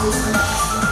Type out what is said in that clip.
Música